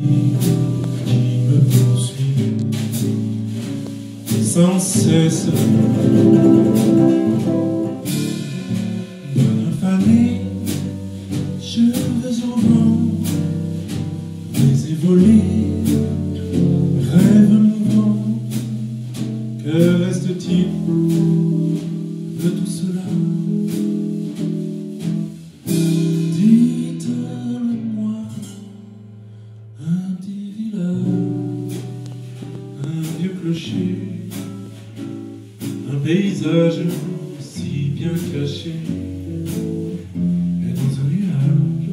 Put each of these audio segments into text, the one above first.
qui me poursuit sans cesse. Bonne famille, cheveux au vent, les évoluer, rêve mouvant. Que reste-t-il de tout cela? Un paysage si bien caché, et dans un nuage,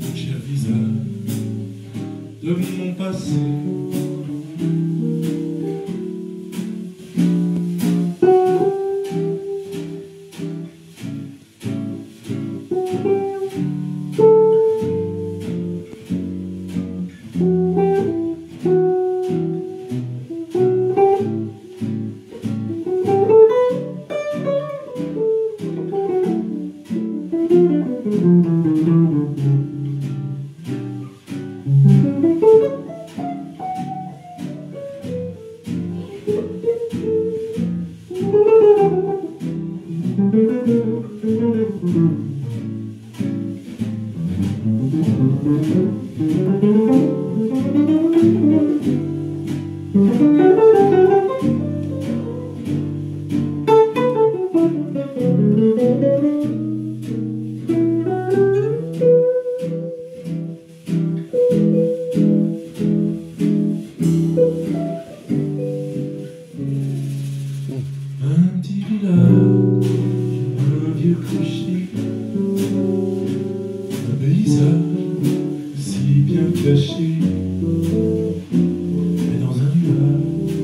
un cher visage de mon passé. I'm deep. Et dans un nuage,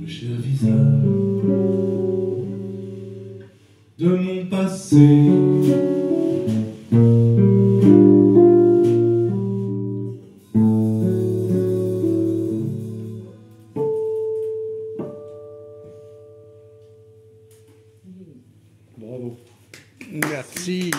le cher visage de mon passé. Bravo. Merci.